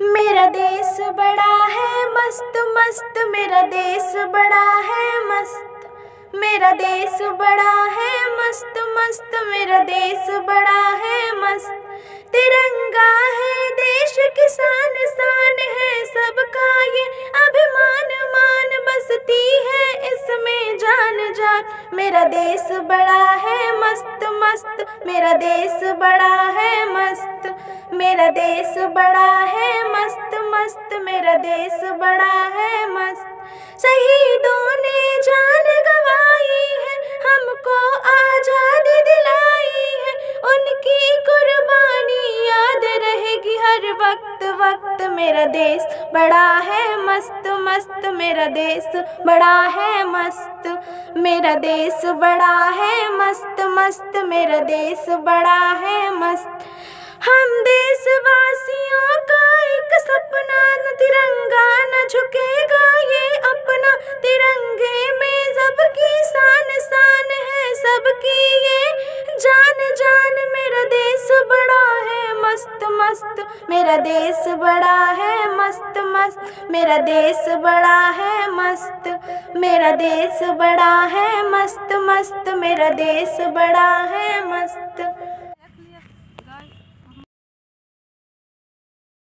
मेरा देश बड़ा है, मस्त मस्त, मेरा देश बड़ा है, मस्त। मेरा देश बड़ा है, मस्त मस्त, मेरा देश बड़ा है, मस्त। तिरंगा है, देश किसान, शान है, सबका ये अभिमान, मान बसती है, इसमें जान जान। मेरा देश बड़ा है, मस्त मस्त, मेरा देश बड़ा है, मस्त। मेरा देश बड़ा है, मस्त मस्त, मेरा देश बड़ा है, मस्त। शहीदों ने जान गवाई है, हमको आज़ादी दिलाई है। उनकी कुर्बानी याद रहेगी हर वक्त वक्त। मेरा देश बड़ा है, मस्त मस्त, मेरा देश बड़ा है, मस्त। मेरा देश बड़ा है, मस्त मस्त, मेरा देश बड़ा है, मस्त। मस्त, मेरा देश बड़ा है मस्त मस्त, मेरा देश बड़ा है मस्त, मेरा देश बड़ा है मस्त मस्त, मेरा देश बड़ा है मस्त।